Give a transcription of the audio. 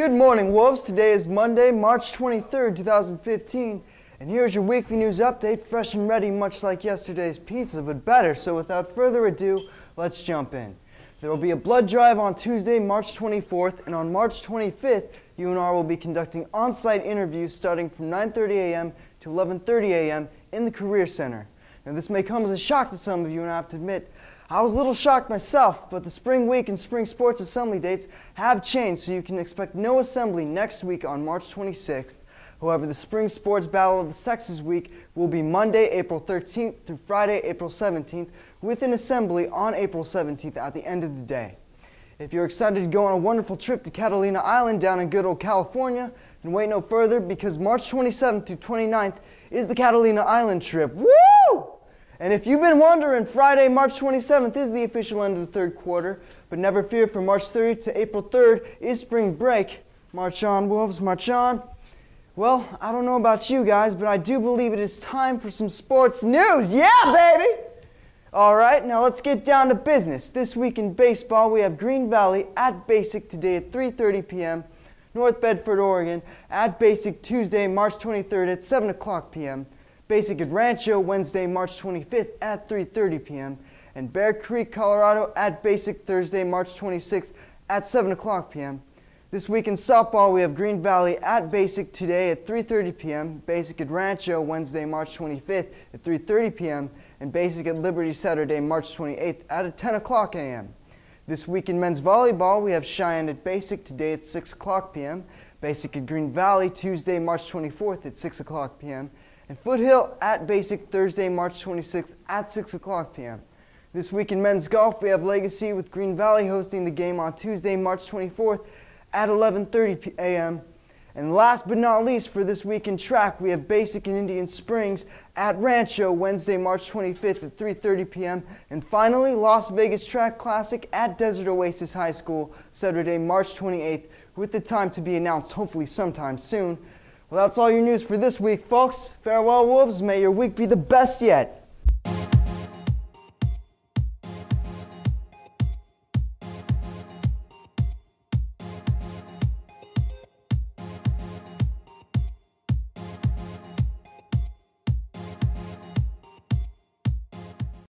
Good morning, Wolves. Today is Monday, March 23rd, 2015, and here's your weekly news update, fresh and ready, much like yesterday's pizza, but better. So without further ado, let's jump in. There will be a blood drive on Tuesday, March 24th, and on March 25th, UNR will be conducting on-site interviews starting from 9.30 a.m. to 11.30 a.m. in the Career Center. This may come as a shock to some of you, and I have to admit, I was a little shocked myself, but the spring week and spring sports assembly dates have changed, so you can expect no assembly next week on March 26th. However, the Spring Sports Battle of the Sexes week will be Monday, April 13th through Friday, April 17th, with an assembly on April 17th at the end of the day. If you're excited to go on a wonderful trip to Catalina Island down in good old California, then wait no further because March 27th through 29th is the Catalina Island trip. Woo! And if you've been wondering, Friday, March 27th is the official end of the third quarter, but never fear, from March 30th to April 3rd is spring break. March on, Wolves, march on. Well, I don't know about you guys, but I do believe it is time for some sports news. Yeah, baby! All right, now let's get down to business. This week in baseball, we have Green Valley at Basic today at 3.30 p.m., North Medford, Oregon at Basic Tuesday, March 23rd at 7 o'clock p.m., Basic at Rancho Wednesday, March 25th at 3.30 p.m. and Bear Creek, Colorado at Basic Thursday, March 26th at 7 o'clock p.m. This week in softball, we have Green Valley at Basic today at 3.30 p.m., Basic at Rancho Wednesday, March 25th at 3.30 p.m., and Basic at Liberty Saturday, March 28th at 10 o'clock a.m. This week in men's volleyball, we have Cheyenne at Basic today at 6 o'clock p.m., Basic at Green Valley Tuesday, March 24th at 6 o'clock p.m., and Foothill at Basic Thursday, March 26th at 6 o'clock p.m. This week in men's golf, we have Legacy with Green Valley hosting the game on Tuesday, March 24th at 11.30 a.m. And last but not least, for this week in track, we have Basic in Indian Springs at Rancho Wednesday, March 25th at 3.30 p.m. And finally, Las Vegas Track Classic at Desert Oasis High School, Saturday, March 28th, with the time to be announced hopefully sometime soon. Well, that's all your news for this week, folks. Farewell, Wolves. May your week be the best yet.